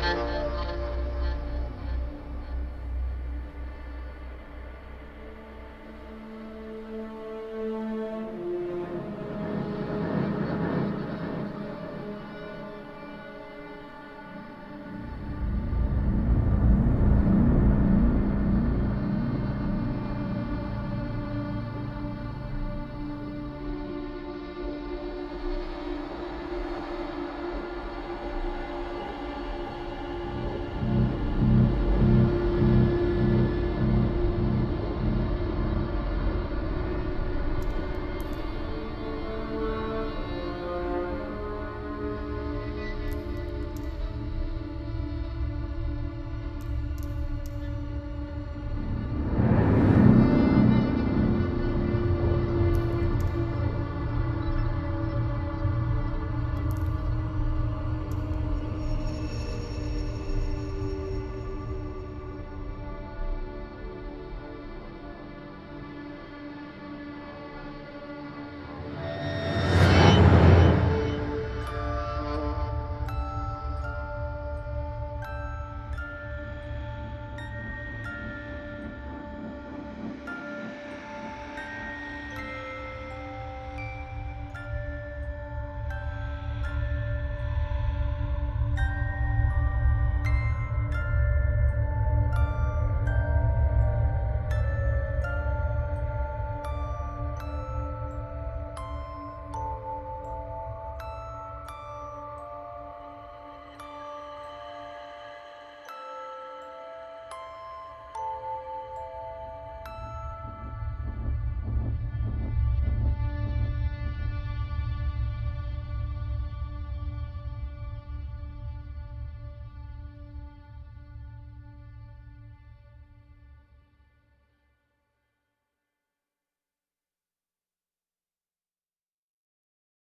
uh-huh.